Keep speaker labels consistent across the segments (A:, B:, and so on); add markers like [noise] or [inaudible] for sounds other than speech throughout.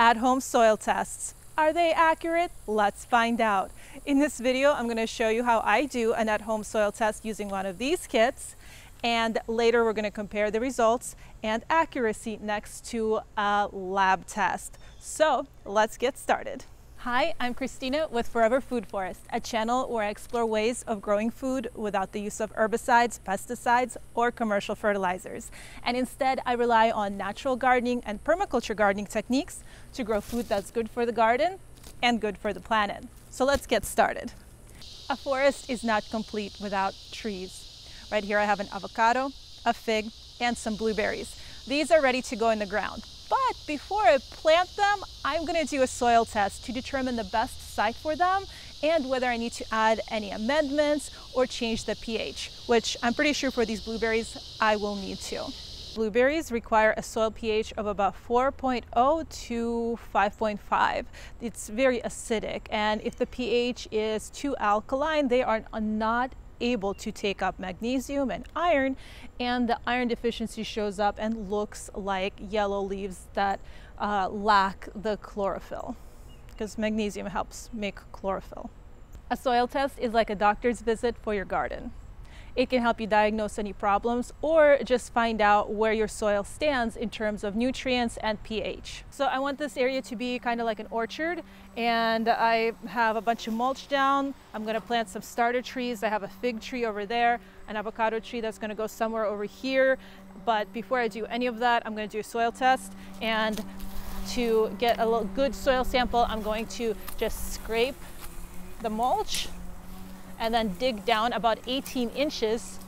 A: At-home soil tests. Are they accurate? Let's find out. In this video, I'm gonna show you how I do an at-home soil test using one of these kits. And later we're gonna compare the results and accuracy next to a lab test. So let's get started. Hi, I'm Christina with Forever Food Forest, a channel where I explore ways of growing food without the use of herbicides, pesticides, or commercial fertilizers. And instead, I rely on natural gardening and permaculture gardening techniques to grow food that's good for the garden and good for the planet. So let's get started. A forest is not complete without trees. Right here I have an avocado, a fig, and some blueberries. These are ready to go in the ground. But before I plant them, I'm gonna do a soil test to determine the best site for them and whether I need to add any amendments or change the pH, which I'm pretty sure for these blueberries, I will need to. Blueberries require a soil pH of about 4.0 to 5.5. It's very acidic, and if the pH is too alkaline, they are not able to take up magnesium and iron and the iron deficiency shows up and looks like yellow leaves that uh, lack the chlorophyll because magnesium helps make chlorophyll. A soil test is like a doctor's visit for your garden. It can help you diagnose any problems or just find out where your soil stands in terms of nutrients and pH. So I want this area to be kind of like an orchard and I have a bunch of mulch down. I'm gonna plant some starter trees. I have a fig tree over there, an avocado tree that's gonna go somewhere over here. But before I do any of that, I'm gonna do a soil test and to get a good soil sample, I'm going to just scrape the mulch and then dig down about 18 inches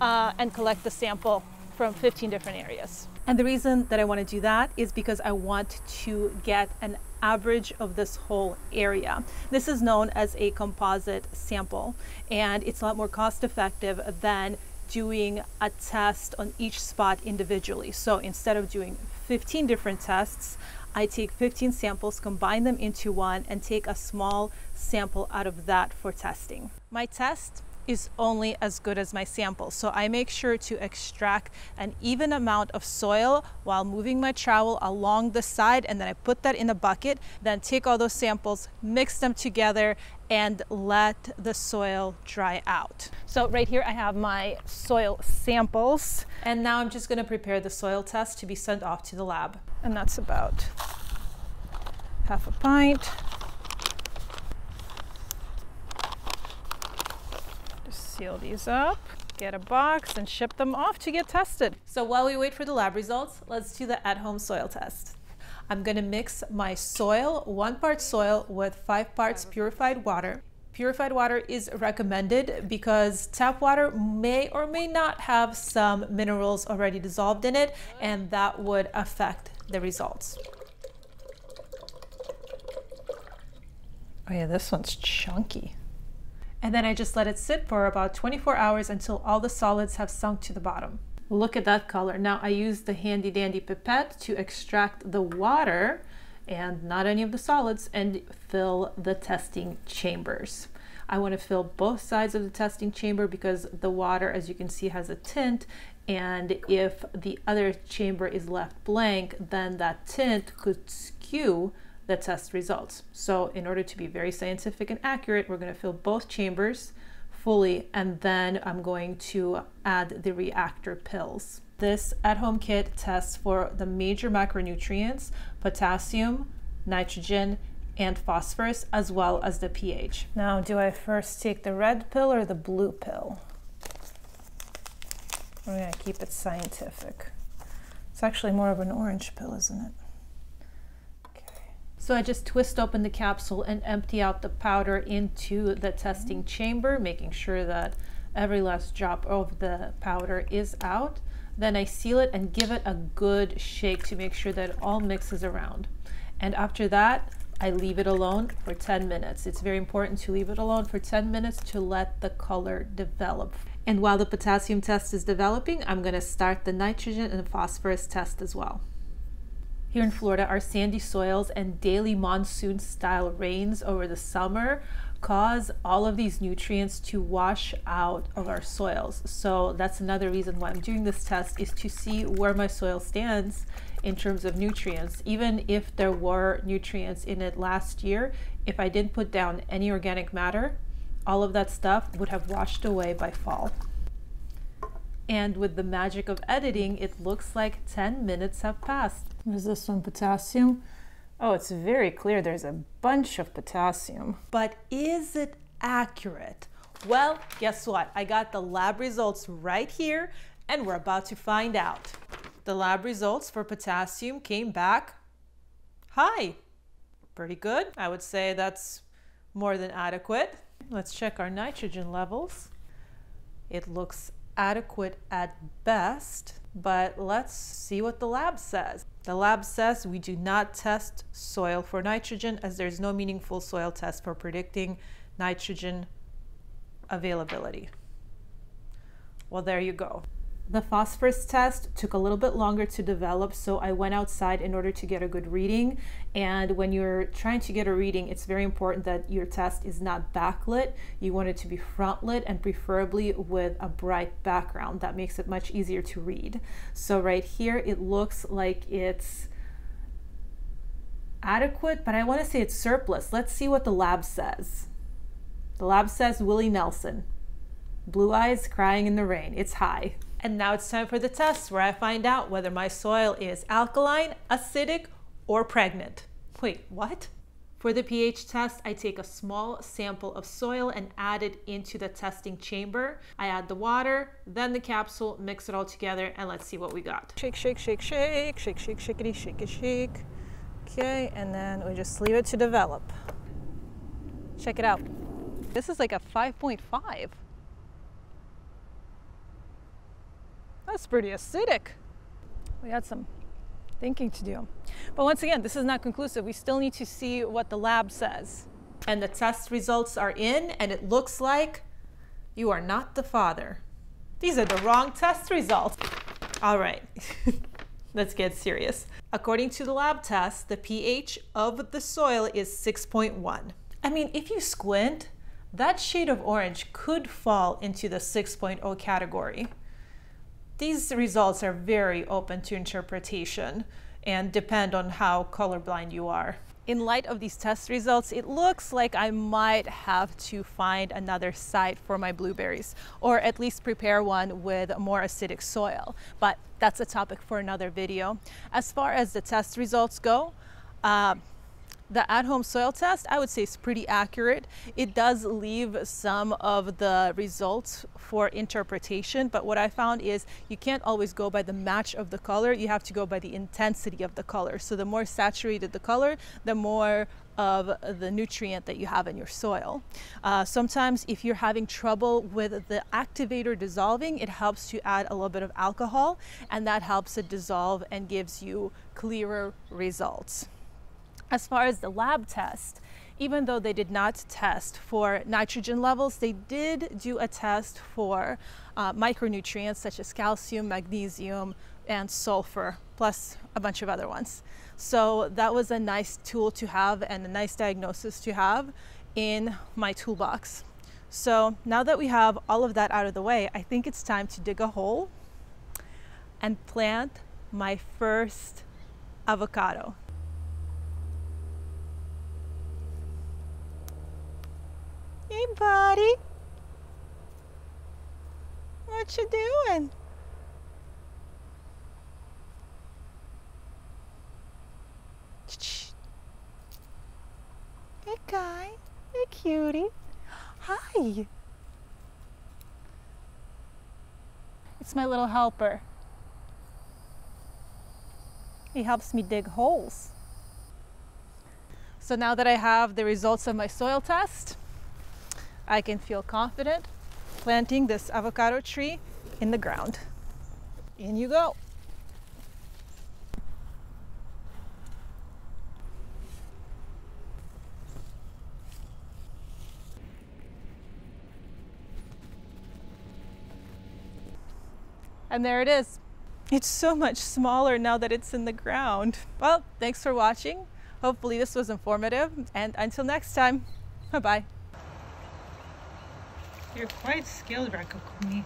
A: uh, and collect the sample from 15 different areas. And the reason that I want to do that is because I want to get an average of this whole area. This is known as a composite sample, and it's a lot more cost effective than doing a test on each spot individually. So instead of doing 15 different tests, I take 15 samples, combine them into one, and take a small sample out of that for testing. My test is only as good as my sample. So I make sure to extract an even amount of soil while moving my trowel along the side and then I put that in a bucket, then take all those samples, mix them together and let the soil dry out. So right here I have my soil samples and now I'm just gonna prepare the soil test to be sent off to the lab. And that's about half a pint. Just seal these up get a box and ship them off to get tested. So while we wait for the lab results, let's do the at-home soil test. I'm gonna mix my soil, one part soil with five parts purified water. Purified water is recommended because tap water may or may not have some minerals already dissolved in it and that would affect the results. Oh yeah, this one's chunky. And then I just let it sit for about 24 hours until all the solids have sunk to the bottom. Look at that color. Now I use the handy dandy pipette to extract the water and not any of the solids and fill the testing chambers. I want to fill both sides of the testing chamber because the water, as you can see, has a tint and if the other chamber is left blank, then that tint could skew the test results. So in order to be very scientific and accurate, we're going to fill both chambers fully and then I'm going to add the reactor pills. This at-home kit tests for the major macronutrients, potassium, nitrogen, and phosphorus, as well as the pH. Now, do I first take the red pill or the blue pill? We're gonna keep it scientific. It's actually more of an orange pill, isn't it? Okay. So I just twist open the capsule and empty out the powder into the testing chamber, making sure that every last drop of the powder is out. Then I seal it and give it a good shake to make sure that it all mixes around. And after that, I leave it alone for 10 minutes. It's very important to leave it alone for 10 minutes to let the color develop. And while the potassium test is developing, I'm gonna start the nitrogen and phosphorus test as well. Here in Florida, our sandy soils and daily monsoon style rains over the summer cause all of these nutrients to wash out of our soils. So that's another reason why I'm doing this test is to see where my soil stands in terms of nutrients. Even if there were nutrients in it last year, if I didn't put down any organic matter, all of that stuff would have washed away by fall. And with the magic of editing, it looks like 10 minutes have passed. Is this one potassium? Oh, it's very clear there's a bunch of potassium. But is it accurate? Well, guess what? I got the lab results right here and we're about to find out. The lab results for potassium came back high. Pretty good. I would say that's more than adequate. Let's check our nitrogen levels. It looks adequate at best, but let's see what the lab says. The lab says we do not test soil for nitrogen as there's no meaningful soil test for predicting nitrogen availability. Well, there you go. The phosphorus test took a little bit longer to develop, so I went outside in order to get a good reading. And when you're trying to get a reading, it's very important that your test is not backlit. You want it to be frontlit and preferably with a bright background. That makes it much easier to read. So right here, it looks like it's adequate, but I want to say it's surplus. Let's see what the lab says. The lab says Willie Nelson. Blue eyes crying in the rain. It's high. And now it's time for the test where I find out whether my soil is alkaline, acidic, or pregnant. Wait, what? For the pH test, I take a small sample of soil and add it into the testing chamber. I add the water, then the capsule, mix it all together, and let's see what we got. Shake, shake, shake, shake, shake, shake, shakety, shake, shake. Okay, and then we just leave it to develop. Check it out. This is like a 5.5. That's pretty acidic. We had some thinking to do. But once again, this is not conclusive. We still need to see what the lab says. And the test results are in, and it looks like you are not the father. These are the wrong test results. All right, [laughs] let's get serious. According to the lab test, the pH of the soil is 6.1. I mean, if you squint, that shade of orange could fall into the 6.0 category. These results are very open to interpretation and depend on how colorblind you are. In light of these test results, it looks like I might have to find another site for my blueberries, or at least prepare one with more acidic soil. But that's a topic for another video. As far as the test results go, uh, the at-home soil test, I would say is pretty accurate. It does leave some of the results for interpretation, but what I found is you can't always go by the match of the color. You have to go by the intensity of the color. So the more saturated the color, the more of the nutrient that you have in your soil. Uh, sometimes if you're having trouble with the activator dissolving, it helps to add a little bit of alcohol and that helps it dissolve and gives you clearer results. As far as the lab test, even though they did not test for nitrogen levels, they did do a test for uh, micronutrients such as calcium, magnesium, and sulfur, plus a bunch of other ones. So that was a nice tool to have and a nice diagnosis to have in my toolbox. So now that we have all of that out of the way, I think it's time to dig a hole and plant my first avocado. Hey, buddy. What you doing? Hey, guy. Hey, cutie. Hi. It's my little helper. He helps me dig holes. So now that I have the results of my soil test, I can feel confident planting this avocado tree in the ground. In you go. And there it is. It's so much smaller now that it's in the ground. Well, thanks for watching. Hopefully this was informative and until next time, bye-bye. You're quite skilled, Rakakumi.